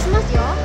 しますよ。